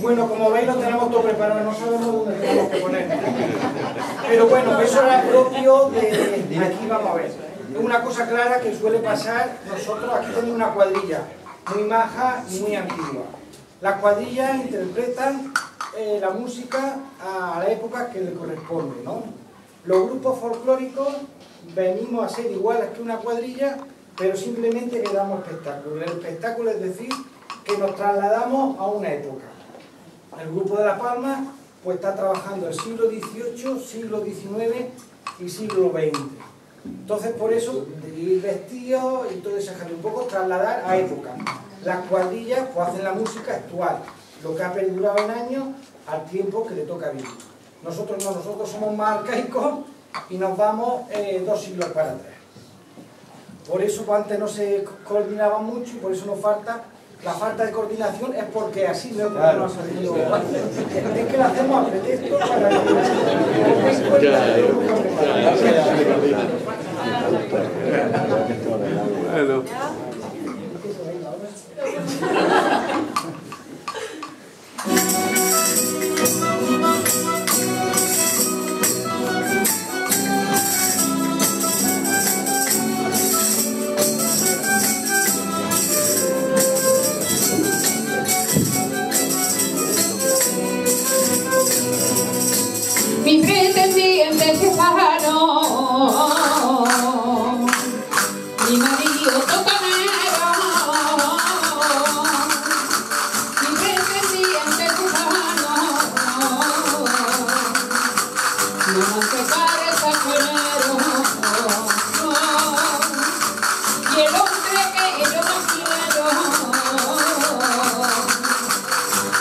Bueno, como veis lo tenemos todo preparado, no sabemos dónde tenemos que poner. Pero bueno, eso era propio de... Aquí vamos a ver. Una cosa clara que suele pasar, nosotros aquí tenemos una cuadrilla muy maja y muy antigua. Las cuadrillas interpretan eh, la música a la época que le corresponde, ¿no? Los grupos folclóricos venimos a ser iguales que una cuadrilla, pero simplemente que damos espectáculo. El espectáculo es decir, que nos trasladamos a una época. El grupo de La Palma pues está trabajando el siglo XVIII, siglo XIX y siglo XX. Entonces por eso ir vestidos y todo ese un poco trasladar a época. Las cuadrillas pues hacen la música actual, lo que ha perdurado en años al tiempo que le toca vivir. Nosotros no, nosotros somos más arcaicos y nos vamos eh, dos siglos para atrás. Por eso antes no se coordinaba mucho y por eso nos falta la falta de coordinación es porque así no, claro. no ha salido. Es que lo hacemos a pretexto para que...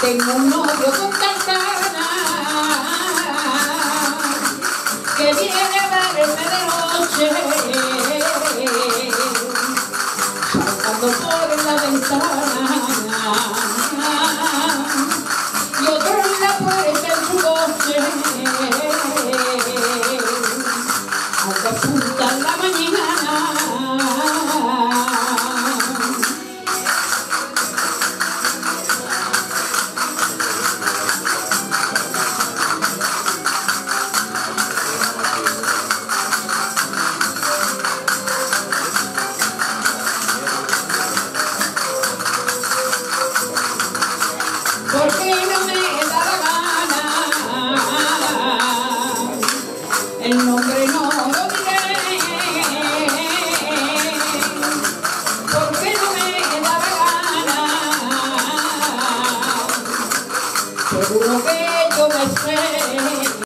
Tengo un novio con campana que viene a verme de noche, saltando por la ventana y otro en la puerta en su coche. 嗯。